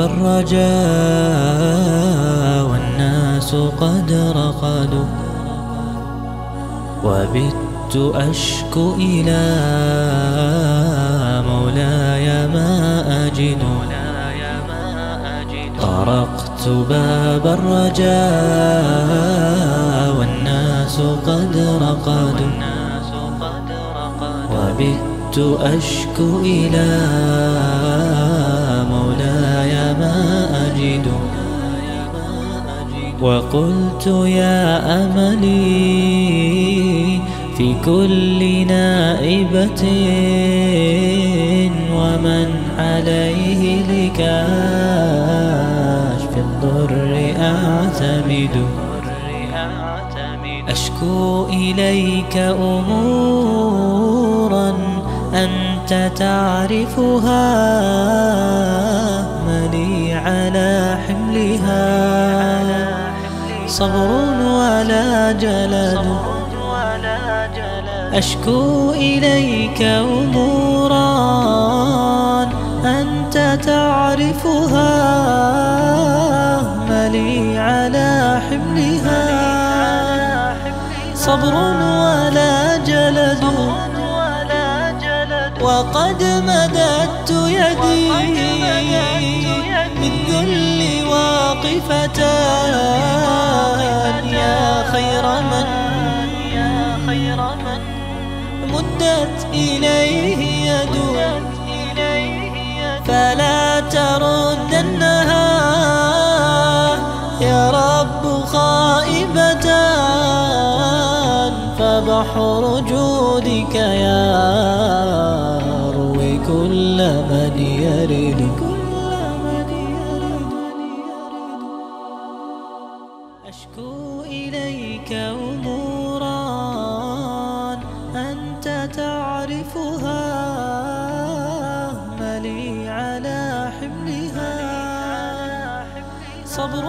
الرجاء والناس قد رقدوا وبت أشكو إلى مولاي ما أجد طرقت باب الرجاء والناس قد رقدوا وبت أشكو إلى مولاي ما أجد. وقلت يا أملي في كل نائبة ومن عليه لكاشف الضر أعتمد. أشكو إليك أمورا أنت تعرفها ملي على حملها. صبر ولا جلد. أشكو إليك أمورا أنت تعرفها ملي على حملها. صبر ولا جلد. وقد مددت يدي بالذل واقفتان. يا خير من مدت إليه يد فلا تردنها. يا رب خائبة بحر جودك روي كل من يرد. أشكو إليك أمورا أنت تعرفها ملي على حملها. صبر